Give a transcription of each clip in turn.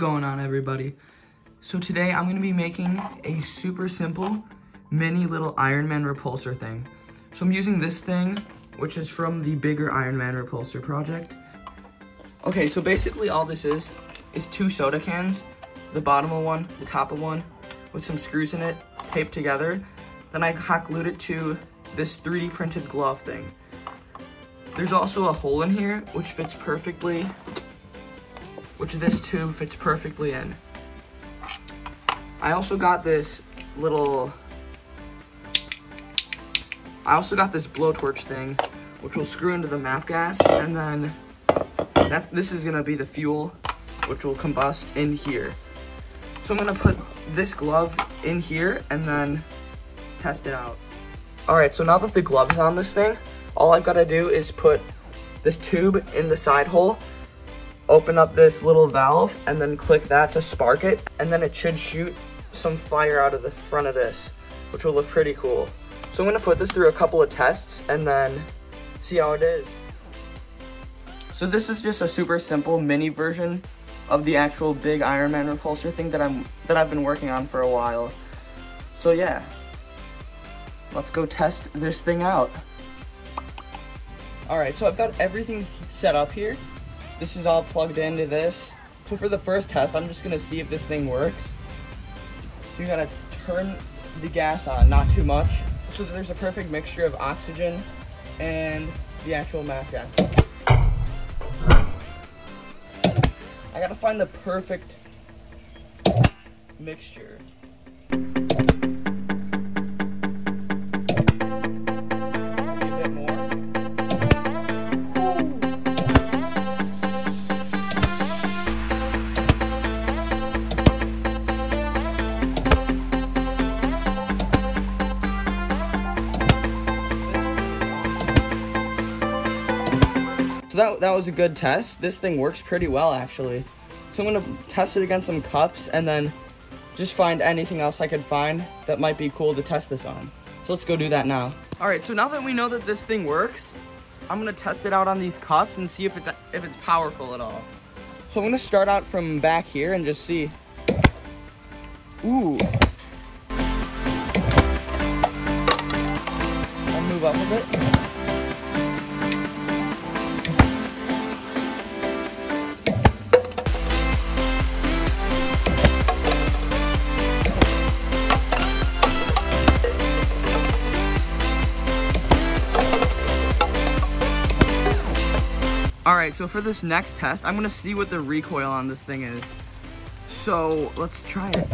going on everybody? So today I'm gonna be making a super simple mini little Iron Man repulsor thing. So I'm using this thing, which is from the bigger Iron Man repulsor project. Okay, so basically all this is, is two soda cans, the bottom of one, the top of one, with some screws in it, taped together. Then I hot glued it to this 3D printed glove thing. There's also a hole in here, which fits perfectly, which this tube fits perfectly in. I also got this little, I also got this blowtorch thing, which will screw into the MAPP gas, and then that this is gonna be the fuel, which will combust in here. So I'm gonna put this glove in here and then test it out. All right, so now that the glove is on this thing, all I've gotta do is put this tube in the side hole, open up this little valve, and then click that to spark it, and then it should shoot some fire out of the front of this, which will look pretty cool. So I'm gonna put this through a couple of tests and then see how it is. So this is just a super simple mini version of the actual big Iron Man repulsor thing that I'm that I've been working on for a while. So yeah, let's go test this thing out. All right, so I've got everything set up here. This is all plugged into this. So for the first test, I'm just gonna see if this thing works. So you gotta turn the gas on, not too much, so that there's a perfect mixture of oxygen and the actual MAPP gas. I gotta find the perfect mixture. That, that was a good test. This thing works pretty well actually. So I'm gonna test it against some cups and then just find anything else I could find that might be cool to test this on. So let's go do that now. All right, so now that we know that this thing works, I'm gonna test it out on these cups and see if it's if it's powerful at all. So I'm gonna start out from back here and just see. Ooh. I'll move up a bit. All right, so for this next test, I'm gonna see what the recoil on this thing is. So let's try it.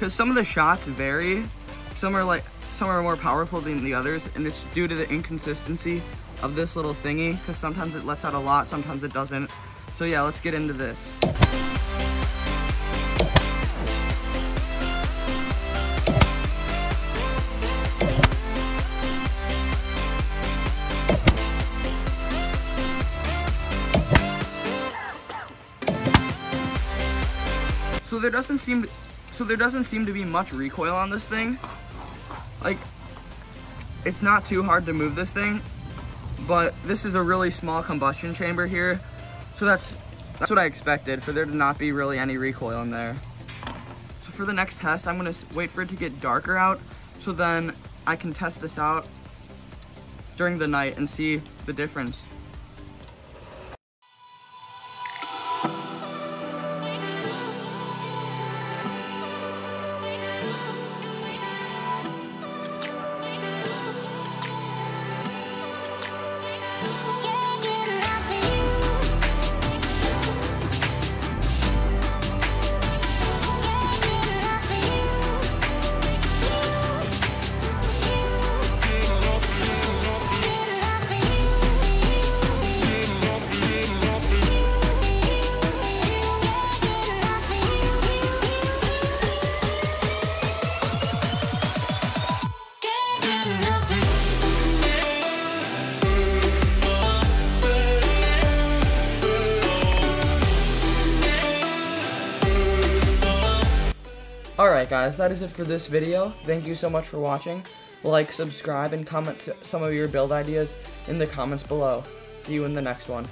Cause some of the shots vary. Some are like, some are more powerful than the others, and it's due to the inconsistency of this little thingy, cause sometimes it lets out a lot, sometimes it doesn't. So yeah, let's get into this. So there doesn't seem so there doesn't seem to be much recoil on this thing. Like it's not too hard to move this thing, but this is a really small combustion chamber here. So that's that's what I expected for there to not be really any recoil in there. So for the next test, I'm gonna wait for it to get darker out so then I can test this out during the night and see the difference. Quem Alright guys, that is it for this video. Thank you so much for watching. Like, subscribe, and comment some of your build ideas in the comments below. See you in the next one.